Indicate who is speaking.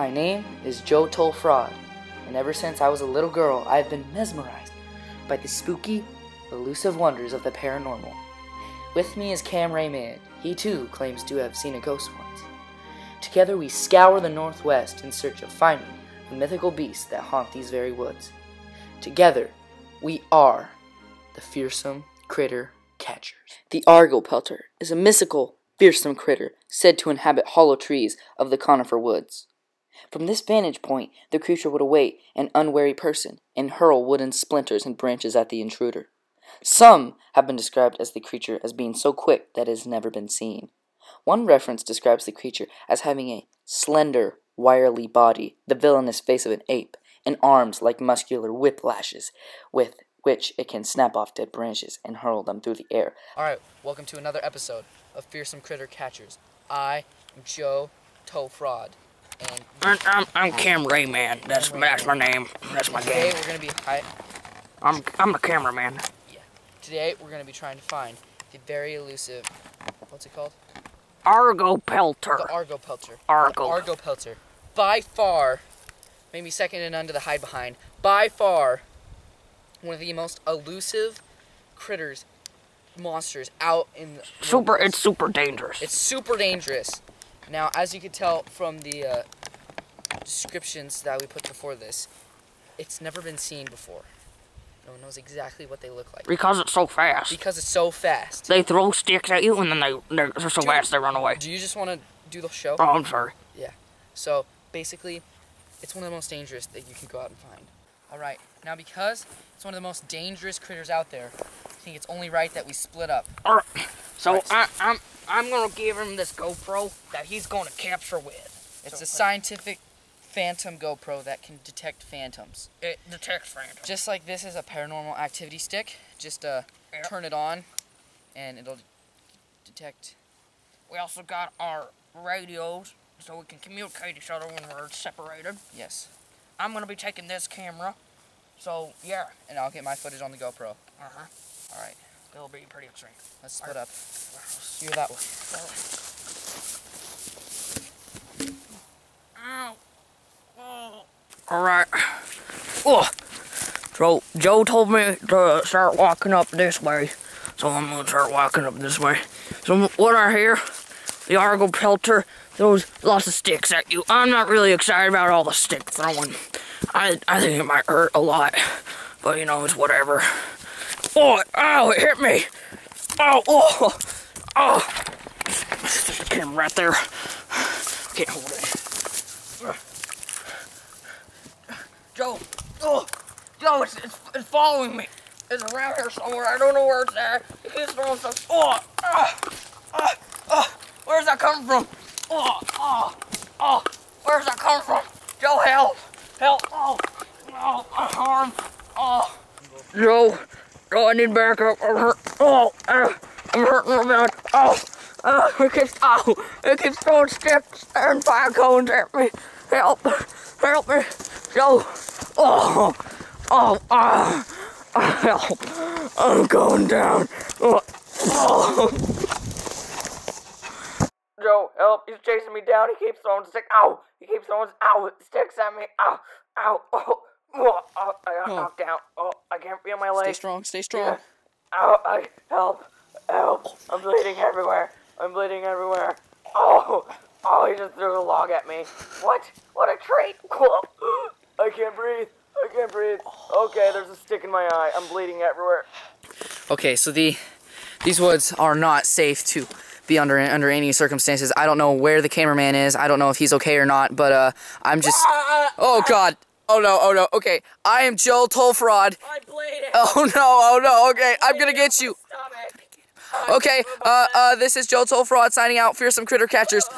Speaker 1: My name is Joe Toll Fraud, and ever since I was a little girl, I have been mesmerized by the spooky, elusive wonders of the paranormal. With me is Cam Rayman. He too claims to have seen a ghost once. Together we scour the Northwest in search of finding the mythical beasts that haunt these very woods. Together, we are the fearsome critter catchers. The Argopelter is a mystical, fearsome critter said to inhabit hollow trees of the conifer woods. From this vantage point, the creature would await an unwary person and hurl wooden splinters and branches at the intruder. Some have been described as the creature as being so quick that it has never been seen. One reference describes the creature as having a slender, wirely body, the villainous face of an ape, and arms like muscular whiplashes, with which it can snap off dead branches and hurl them through the air. Alright, welcome to another episode of Fearsome Critter Catchers. I am Joe Toe Fraud. And
Speaker 2: I'm, I'm, I'm Cam Rayman. That's that's my name. That's my
Speaker 1: today
Speaker 2: game.
Speaker 1: we're gonna be hi-
Speaker 2: I'm I'm the cameraman. Yeah.
Speaker 1: today we're gonna be trying to find the very elusive what's it called?
Speaker 2: Argopelter.
Speaker 1: The Argopelter.
Speaker 2: Argo.
Speaker 1: The Argopelter. By far, maybe second and none to the hide behind, by far one of the most elusive critters, monsters out in the
Speaker 2: Super. It's super dangerous.
Speaker 1: It's super dangerous. Now, as you can tell from the uh, descriptions that we put before this, it's never been seen before. No one knows exactly what they look like
Speaker 2: because it's so fast.
Speaker 1: because it's so fast.
Speaker 2: They throw sticks at you and then they they're, they're so fast they run away.
Speaker 1: Do you just want to do the show?
Speaker 2: Oh, I'm sorry. Yeah.
Speaker 1: So basically, it's one of the most dangerous that you can go out and find. All right. Now, because it's one of the most dangerous critters out there, I think it's only right that we split up.
Speaker 2: Alright, So
Speaker 1: Right.
Speaker 2: I, I'm I'm gonna give him this GoPro that he's gonna capture with.
Speaker 1: It's
Speaker 2: So,
Speaker 1: a scientific phantom GoPro that can detect phantoms.
Speaker 2: It detects phantom.
Speaker 1: Just like this is a paranormal activity stick, just uh,
Speaker 2: Yep.
Speaker 1: turn it on, and it'll detect.
Speaker 2: We also got our radios so we can communicate each other when we're separated.
Speaker 1: Yes,
Speaker 2: I'm gonna be taking this camera, so yeah.
Speaker 1: and I'll get my footage on the GoPro.
Speaker 2: Uh huh.
Speaker 1: All right,
Speaker 2: It'll be pretty extreme.
Speaker 1: let's split up. You're that way.
Speaker 2: Ow. Oh. All right. Oh. So Joe told me to start walking up this way, so I'm gonna start walking up this way. So what I hear, the Argopelter throws lots of sticks at you. I'm not really excited about all the stick throwing. I I think it might hurt a lot, but you know it's whatever. Oh, ow! It hit me. Oh, oh, oh. There's a camera right there. Can't hold it. Joe, oh, Joe, it's, it's, it's following me. It's around here somewhere. I don't know where it's at. It keeps throwing stuff. Oh, ah, ah. Where's that coming from? Oh, oh, oh. Where's that coming from? Joe, help, help. Oh, oh, my arm. Oh, Joe, Joe, I need backup. I'm hurt. Oh, ah, I'm hurting real bad. Oh, oh, it keeps, oh, it keeps throwing sticks and fire cones at me. Help, help me. Joe, oh, oh, ah, help. I'm going down. Oh, oh. Joe, help. He's chasing me down. He keeps throwing sticks. Ow. He keeps throwing ow, sticks at me. Ow, ow, oh, oh, oh, I got
Speaker 1: Oh.
Speaker 2: knocked down. Oh, I can't feel my
Speaker 1: Stay strong. Stay strong.
Speaker 2: Ow, I, help, help. I'm bleeding everywhere. I'm bleeding everywhere. Oh, oh, he just threw a log at me. What? What a treat. I can't breathe. I can't breathe. Okay, there's a stick in my eye. I'm bleeding everywhere.
Speaker 1: Okay, so the these woods are not safe to be under under any circumstances. I don't know where the cameraman is. I don't know if he's okay or not. But uh, I'm just. Oh God. Oh no. Oh no. Okay. I am Joe Toll Fraud.
Speaker 2: I bleed.
Speaker 1: Oh no. Oh no. Okay. I'm gonna get you. Okay. Uh, uh, this is Joe Toll Fraud signing out. Fearsome critter catchers.